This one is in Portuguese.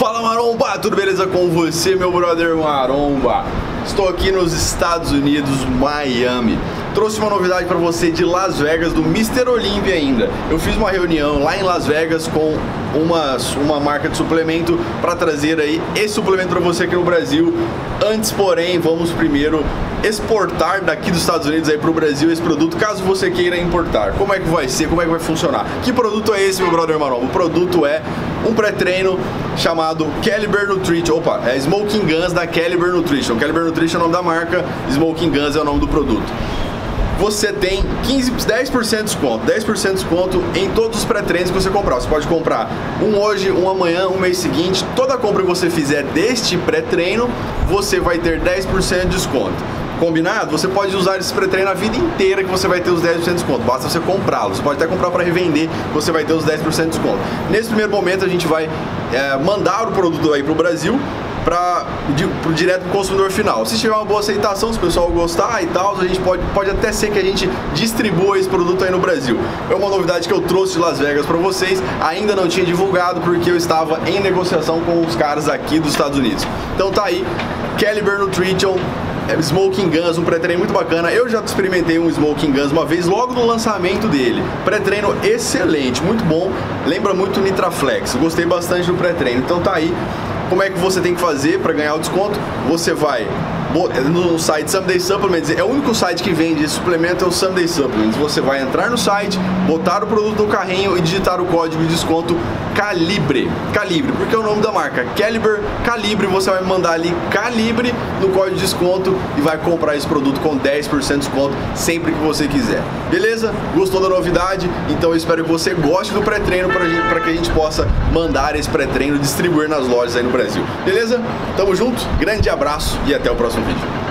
Fala Maromba, tudo beleza com você, meu brother Maromba? Estou aqui nos Estados Unidos, Miami. Trouxe uma novidade para você de Las Vegas, do Mr. Olympia ainda. Eu fiz uma reunião lá em Las Vegas com uma, uma marca de suplemento para trazer aí esse suplemento para você aqui no Brasil. Antes, porém, vamos primeiro exportar daqui dos Estados Unidos aí para o Brasil esse produto, caso você queira importar. Como é que vai ser? Como é que vai funcionar? Que produto é esse, meu brother Maromba? O produto é um pré-treino chamado Caliber Nutrition. Opa, é Smoking Guns da Caliber Nutrition. Caliber Nutrition é o nome da marca, Smoking Guns é o nome do produto você tem 15, 10% de desconto. 10% de desconto em todos os pré-treinos que você comprar. Você pode comprar um hoje, um amanhã, um mês seguinte. Toda compra que você fizer deste pré-treino, você vai ter 10% de desconto. Combinado? Você pode usar esse pré-treino a vida inteira que você vai ter os 10% de desconto. Basta você comprá-lo. Você pode até comprar para revender, você vai ter os 10% de desconto. Nesse primeiro momento, a gente vai é, mandar o produto aí para o Brasil para o direto pro consumidor final. Se tiver uma boa aceitação, se o pessoal gostar e tal, a gente pode, pode até ser que a gente distribua esse produto aí no Brasil. É uma novidade que eu trouxe de Las Vegas para vocês, ainda não tinha divulgado porque eu estava em negociação com os caras aqui dos Estados Unidos. Então tá aí, Caliber Nutrition Smoking Guns, um pré-treino muito bacana. Eu já experimentei um Smoking Guns uma vez, logo no lançamento dele. Pré-treino excelente, muito bom. Lembra muito Nitraflex. Gostei bastante do pré-treino. Então tá aí. Como é que você tem que fazer para ganhar o desconto? Você vai no site Someday Supplements, é o único site que vende suplemento, é o Someday Supplements. Você vai entrar no site, botar o produto no carrinho e digitar o código de desconto Calibre. Calibre, porque é o nome da marca. Caliber, Calibre, você vai mandar ali Calibre no código de desconto e vai comprar esse produto com 10% de desconto sempre que você quiser. Beleza? Gostou da novidade? Então eu espero que você goste do pré-treino para que a gente possa mandar esse pré-treino distribuir nas lojas aí no Brasil. Beleza? Tamo junto, grande abraço e até o próximo individual.